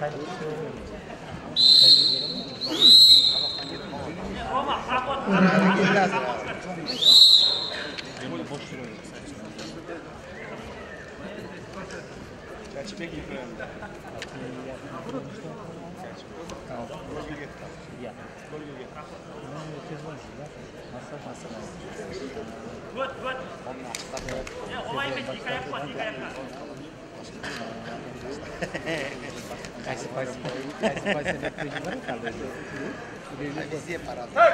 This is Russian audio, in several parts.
Kaçmak iyi falan. Bölge git. Ya. Bölge git. Masa masa. Good good. Ya, olay mı? Yıkayak mı? Yıkayak mı? Aí você pode, aí você pode ser aí, de bancada. Aí você é parado. Hey!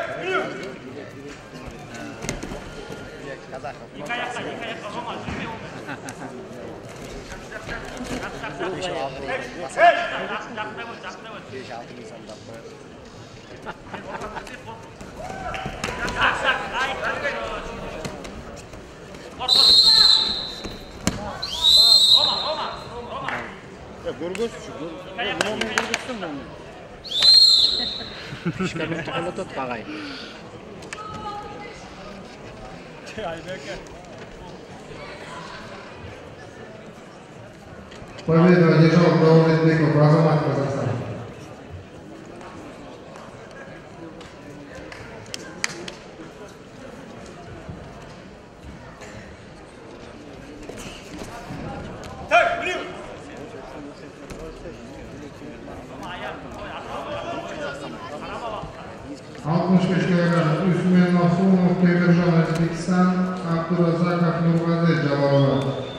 Ya Gorgos şu. Gorgos Gorgos'tan mı? Şikayet tutkalı tut bagay. Pojďme do něčeho, kdo by byl obrazovat Kazachstan. 65 oltmishbeshlagan usmon mahsumov termirjon o'zbekiston abdurazakov nurg'azi javobi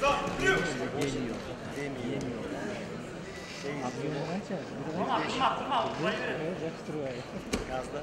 Geliyor. Demiyor. Şey, Aklıma kurma kurma. Yakıştırıyor. Gazda.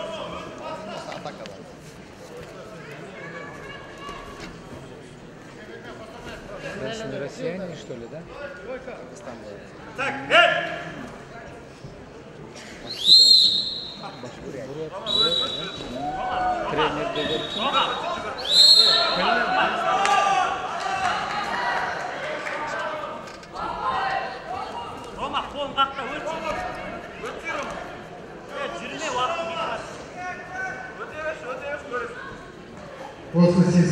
они россияне, что ли, да? Так, э! Тренер Дегеркин. қолын қақта өтсін өтсін жүрме уақыт өте берші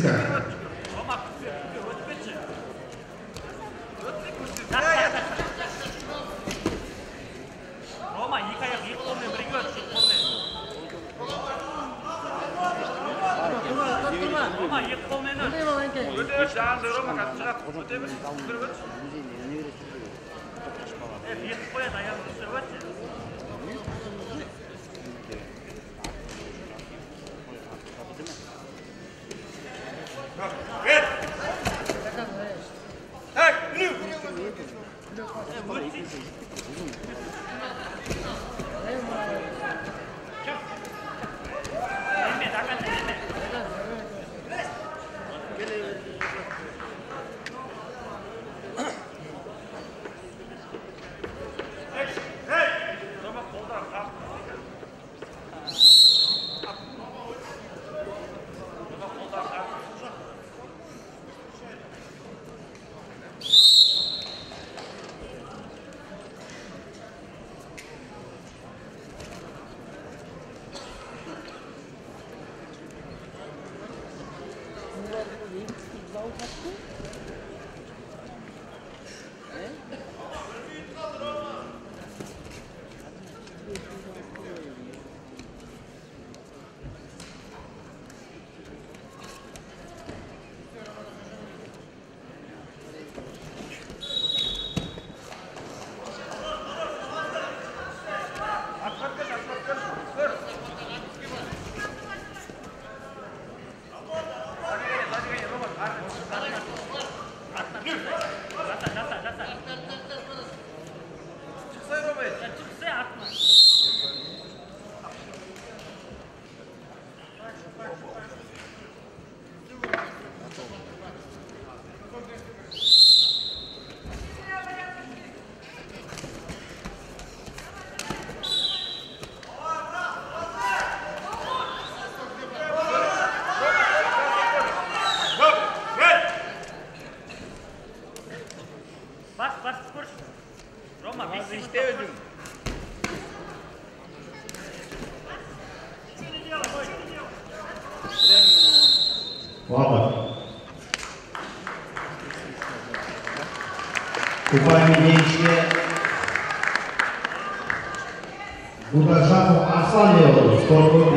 жанында жүр ма қазір шығады бір 해갖고 Ладно. Упомянение Гудажану Асалиеву в сторону